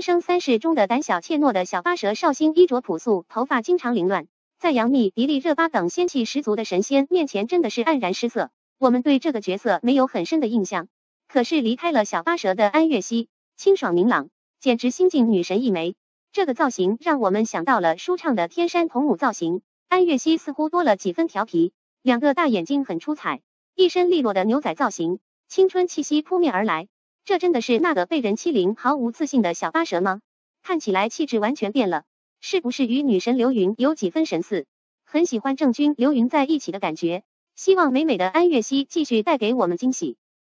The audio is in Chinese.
三生三世中的胆小怯懦的小八蛇绍兴衣着朴素，头发经常凌乱，在杨幂、迪丽热巴等仙气十足的神仙面前，真的是黯然失色。我们对这个角色没有很深的印象，可是离开了小八蛇的安月溪，清爽明朗，简直心境女神一枚。这个造型让我们想到了舒畅的天山童母造型。安月溪似乎多了几分调皮，两个大眼睛很出彩，一身利落的牛仔造型，青春气息扑面而来。这真的是那个被人欺凌、毫无自信的小八蛇吗？看起来气质完全变了，是不是与女神刘云有几分神似？很喜欢郑钧、刘云在一起的感觉，希望美美的安月溪继续带给我们惊喜。